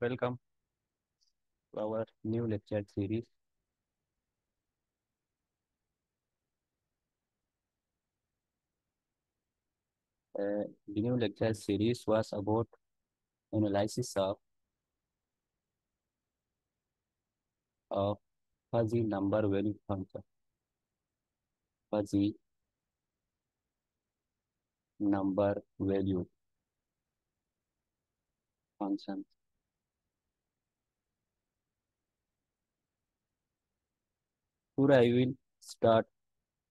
Welcome to our new lecture series. Uh, the new lecture series was about analysis of, of fuzzy number value function. Fuzzy number value function. Here I will start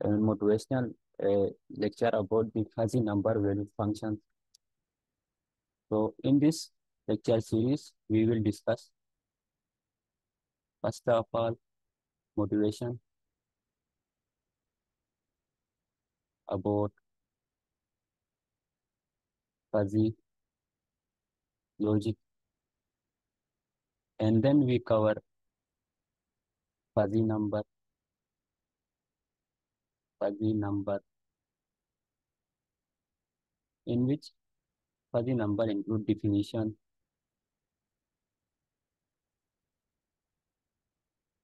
a motivational uh, lecture about the fuzzy number value functions. So in this lecture series, we will discuss first of all motivation about fuzzy logic and then we cover fuzzy number fuzzy number in which fuzzy number include definition.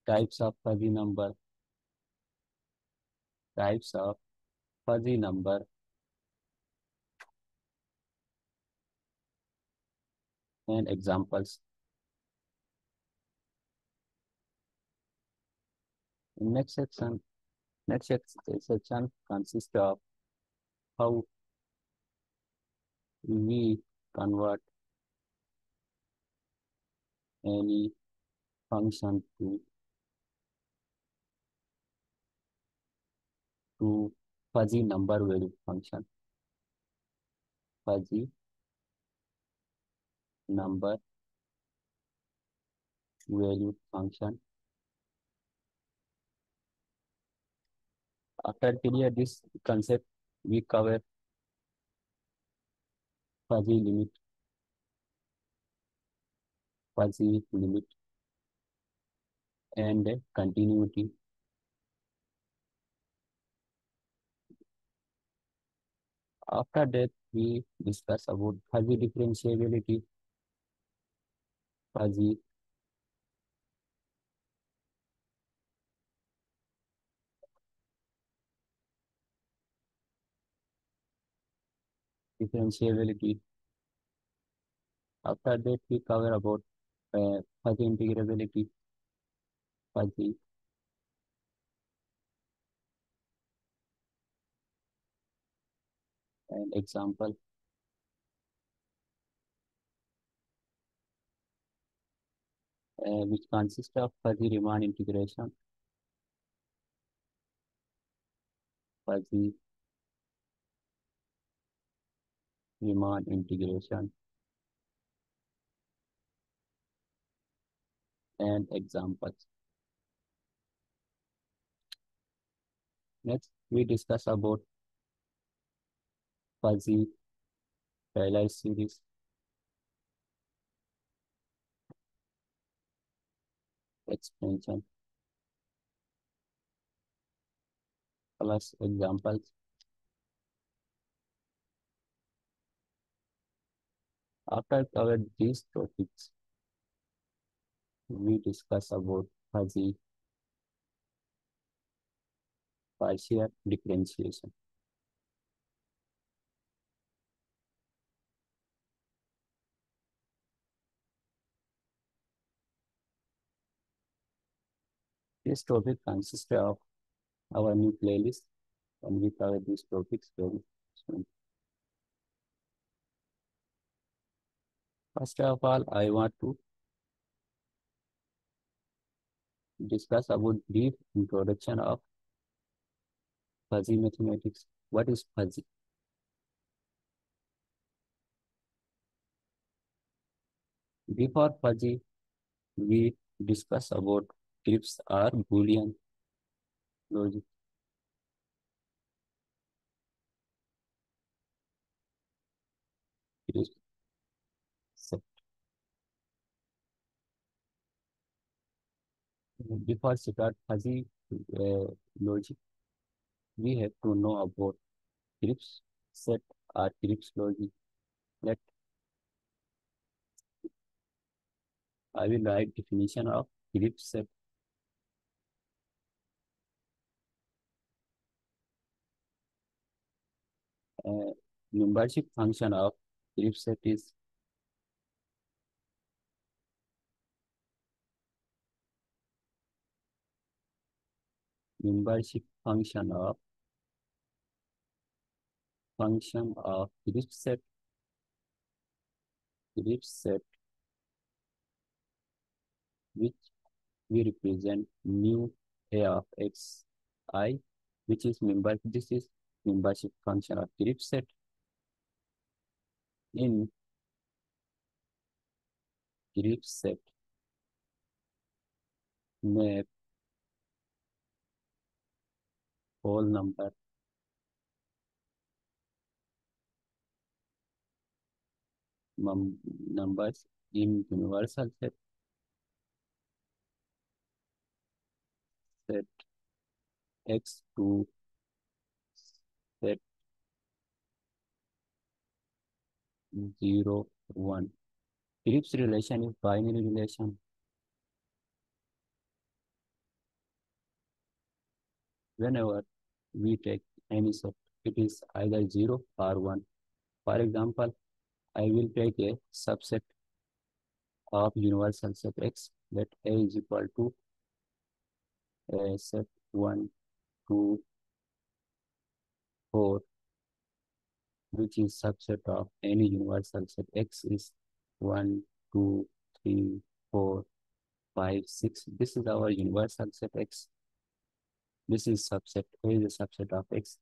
Types of fuzzy number types of fuzzy number and examples. In next section next section consists of how we convert any function to to fuzzy number value function. Fuzzy number value function after clear this concept we cover fuzzy limit fuzzy limit and continuity. After that we discuss about fuzzy differentiability fuzzy differentiability. After that, we cover about uh, fuzzy integrability, fuzzy and example. Uh, which consists of fuzzy Riemann integration, fuzzy Riemann integration and examples. Next, we discuss about fuzzy parallel series. Expansion plus examples. After cover these topics, we discuss about fuzzy partial differentiation. This topic consists of our new playlist and we cover these topics very soon. First of all, I want to discuss about brief introduction of fuzzy mathematics. What is fuzzy? Before fuzzy, we discuss about crisp or Boolean logic. set. Before start fuzzy uh, logic, we have to know about crisp set or crisp logic. Let I will write definition of grip set. Uh, membership function of grip set is membership function of function of grip set grip set which we represent mu a of x i which is member this is membership function of grip set in grip set map number num numbers in universal set set x to set 0 1 Grip's relation is binary relation whenever we take any set, it is either 0 or 1. For example, I will take a subset of universal set X, let A is equal to a set 1, 2, 4, which is subset of any universal set X is 1, 2, 3, 4, 5, 6. This is our universal set X. This is subset, A is a subset of X.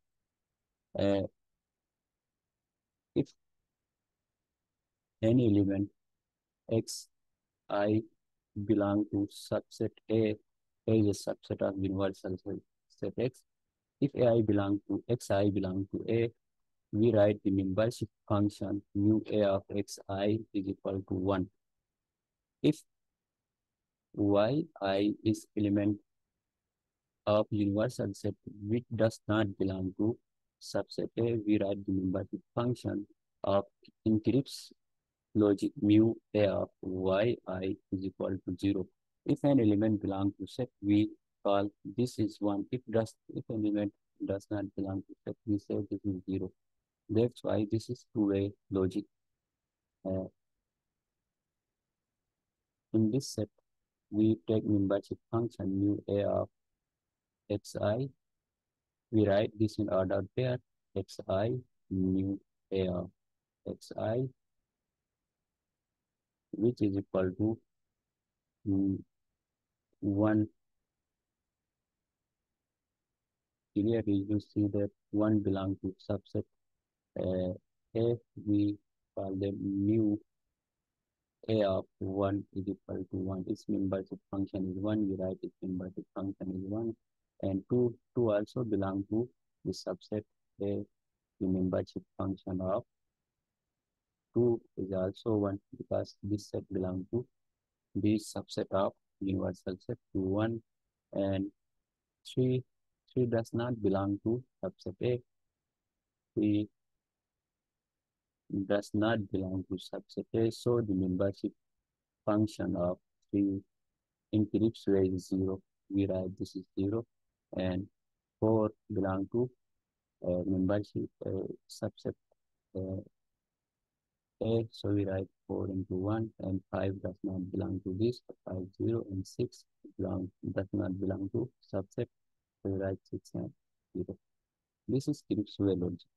Uh, if any element X, I belong to subset A, A is a subset of universal set X. If AI belong to Xi belong to A, we write the membership function mu A of Xi is equal to 1. If Yi is element of universal set which does not belong to subset A, we write the membership function of encrypts logic mu A of Yi is equal to 0. If an element belongs to set, we call this is 1. If does if an element does not belong to set, we say this is 0. That's why this is two-way logic. Uh, in this set, we take membership function mu A of xi. We write this in order pair xi mu a of xi which is equal to mm, 1 clearly you see that 1 belong to subset uh, A we call them mu a of 1 is equal to 1 its membership function is 1 we write its membership function is 1 and 2, 2 also belong to the subset A, the membership function of 2 is also 1 because this set belongs to this subset of universal set to 1 and 3, 3 does not belong to subset A. 3 does not belong to subset A, so the membership function of 3 in Phillips way 0. We write this is 0 and 4 belong to uh, membership uh, subset uh, A. So we write 4 into 1 and 5 does not belong to this, 5, 0 and 6 belong, does not belong to subset. So we write 6 and 0. This is Phillips way logic.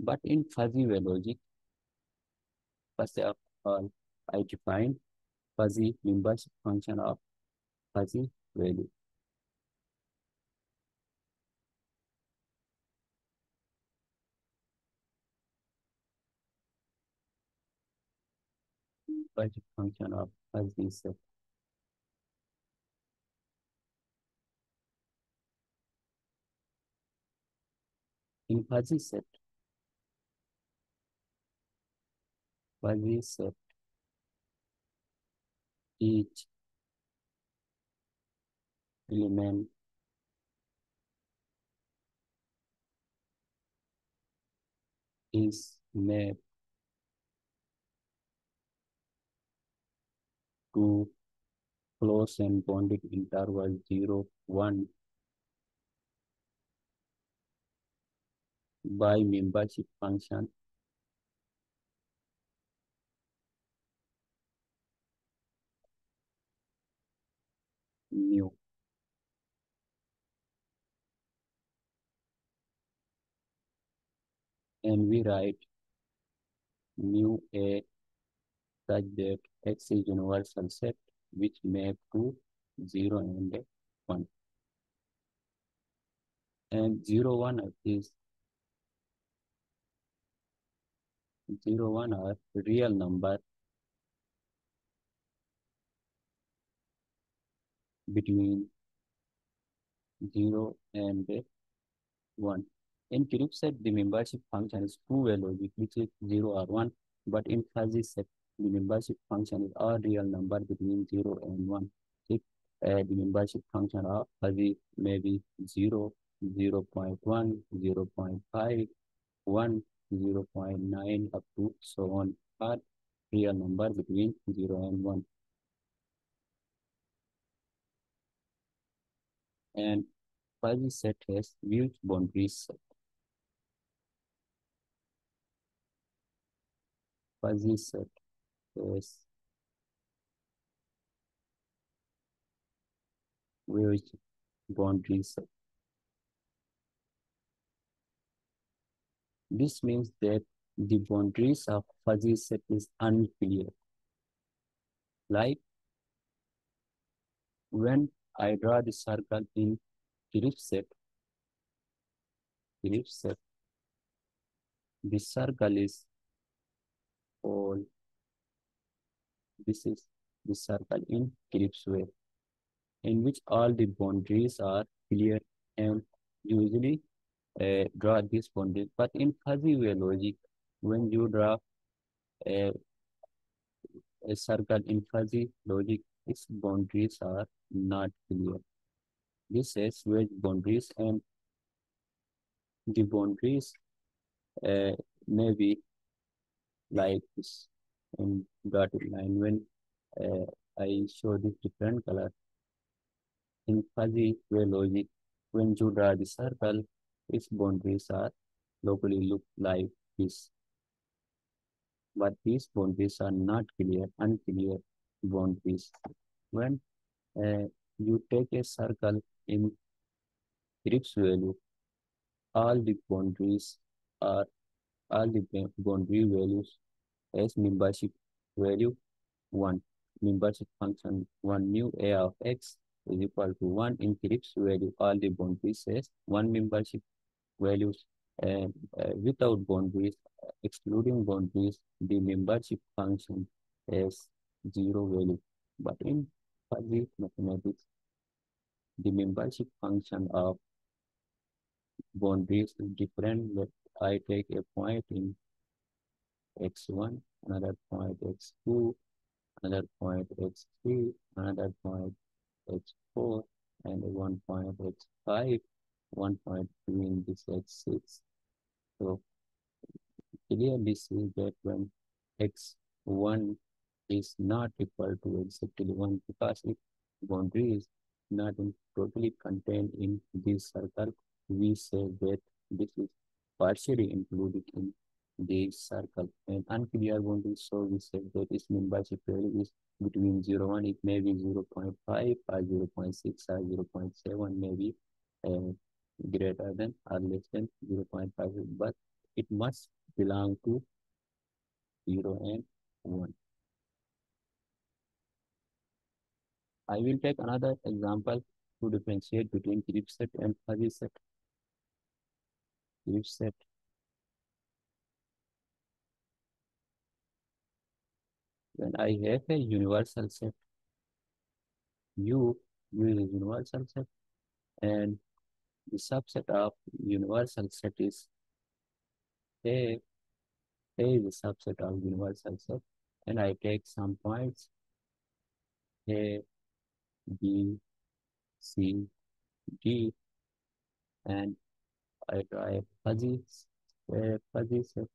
But in fuzzy way logic, first of all, I define fuzzy membership function of fuzzy value. Budget function of fuzzy set. In fuzzy set, fuzzy set, each element is mapped to close and bounded interval 0, 1 by membership function mu. And we write mu A such that X is universal set which map to 0 and 1. And 0, 1 is 0, 1 are real number between 0 and 1. In Kirib set, the membership function is two-way logic, which is 0 or 1. But in fuzzy set, the membership function is all real number between 0 and 1. If uh, the membership function of fuzzy may 0, 0 0.1, 0 0.5, 1, 0 0.9 up to so on are real number between 0 and 1. And fuzzy set has huge boundaries set. Fuzzy set has huge boundaries. This means that the boundaries of fuzzy set is unclear. Like when I draw the circle in Kirib set, Kirib set, the circle is all, this is the circle in Kirib's way, in which all the boundaries are clear and usually uh, draw these boundaries. But in fuzzy way logic, when you draw a, a circle in fuzzy logic, its boundaries are not clear. This is wedge boundaries and the boundaries uh, may be like this in dotted line when uh, I show this different color. In fuzzy way logic when you draw the circle its boundaries are locally look like this. But these boundaries are not clear unclear boundaries. When uh, you take a circle in Kirib's value all the boundaries are all the boundary values as membership value 1 membership function 1 mu a of x is equal to 1 in Kirib's value all the boundaries as 1 membership values and uh, without boundaries excluding boundaries the membership function is zero value. But in fuzzy mathematics the membership function of boundaries is different but I take a point in x1 another point x2 another point x3 another point x4 and one point x5 one point between this x6 so clearly see that when x1 is not equal to exactly 1 because if boundary is not in, totally contained in this circle, we say that this is partially included in this circle. And unclear boundary, so we say that its membership value is between 0 1, it may be 0 0.5 or 0 0.6 or 0 0.7, maybe uh, greater than or less than 0 0.5, but it must belong to 0 and 1. I will take another example to differentiate between Kirib set and fuzzy set. Kirib set. When I have a universal set, U, U is universal set, and the subset of universal set is A. A is a subset of universal set, and I take some points. A, B, C, D, and I draw a fuzzy, a fuzzy set.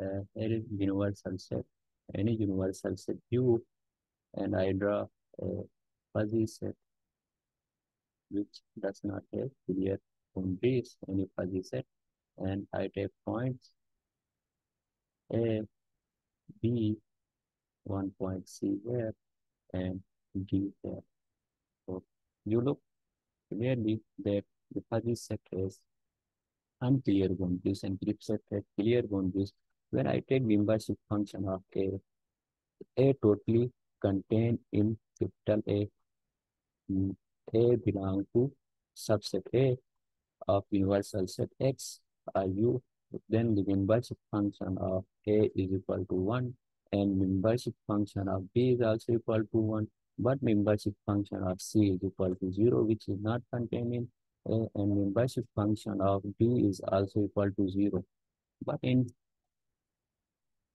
Uh, is universal set, any universal set U, and I draw a fuzzy set which does not have clear boundaries, any fuzzy set, and I take points A, B, one point C here, and D here. So you look clearly that the fuzzy set has unclear boundaries and grip set has clear boundaries where I take membership function of A, A totally contained in capital A, mm, A belong to subset A of universal set X. Are U, then the membership function of A is equal to 1 and membership function of B is also equal to 1 but membership function of C is equal to 0 which is not contained in A and membership function of B is also equal to 0 but in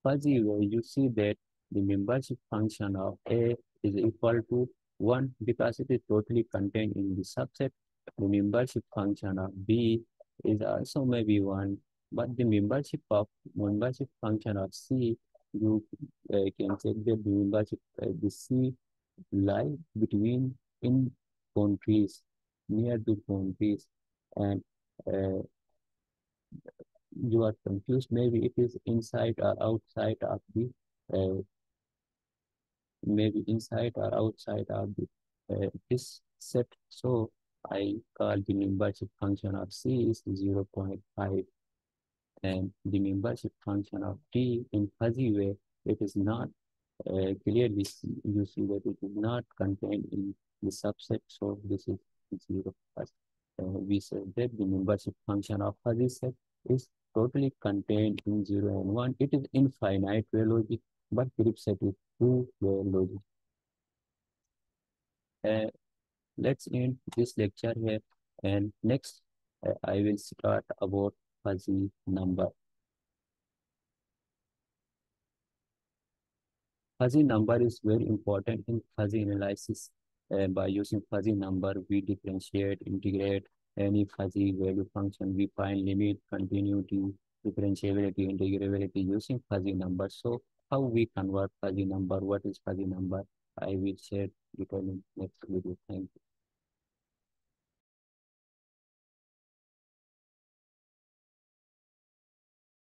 fuzzy way you see that the membership function of A is equal to 1 because it is totally contained in the subset. The membership function of B is also maybe 1, but the membership of membership function of C, you uh, can check that the membership uh, the C lie between in boundaries, near the boundaries, and uh, you are confused. Maybe it is inside or outside of the uh, maybe inside or outside of the uh, this set. So I call the membership function of C is 0 0.5 and the membership function of D in fuzzy way, it is not uh, clearly you see that it is not contained in the subset. So this is 0. Uh, we said that the membership function of fuzzy set is totally contained in 0 and 1. It is infinite way logic, but grip set is two-way logic. Uh, let's end this lecture here and next uh, I will start about fuzzy number. Fuzzy number is very important in fuzzy analysis. Uh, by using fuzzy number, we differentiate, integrate any fuzzy value function. We find limit, continuity, differentiability, integrability using fuzzy number. So how we convert fuzzy number, what is fuzzy number, I will share it in next video. Thank you.